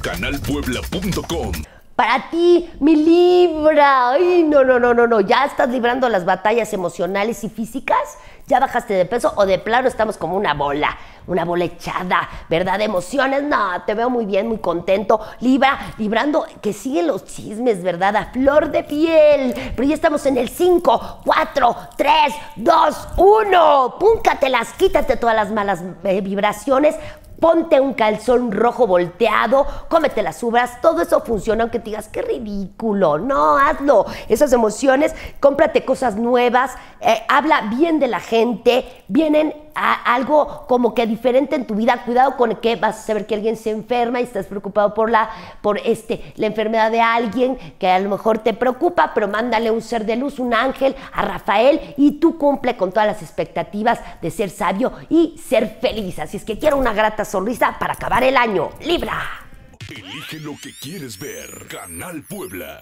canalpuebla.com. Para ti, mi Libra. Ay, no, no, no, no, no. Ya estás librando las batallas emocionales y físicas. Ya bajaste de peso o de plano estamos como una bola, una bola echada, ¿verdad? Emociones. No, te veo muy bien, muy contento. Libra, librando que siguen los chismes, ¿verdad? A flor de piel. Pero ya estamos en el 5, 4, 3, 2, 1. Púncatelas, quítate todas las malas eh, vibraciones ponte un calzón rojo volteado, cómete las uvas, todo eso funciona aunque te digas, qué ridículo, no, hazlo. Esas emociones, cómprate cosas nuevas, eh, habla bien de la gente, vienen a algo como que diferente en tu vida, cuidado con que vas a saber que alguien se enferma y estás preocupado por la, por este, la enfermedad de alguien que a lo mejor te preocupa, pero mándale un ser de luz, un ángel a Rafael y tú cumple con todas las expectativas de ser sabio y ser feliz. Así es que quiero una grata sonrisa para acabar el año. Libra. Elige lo que quieres ver. Canal Puebla.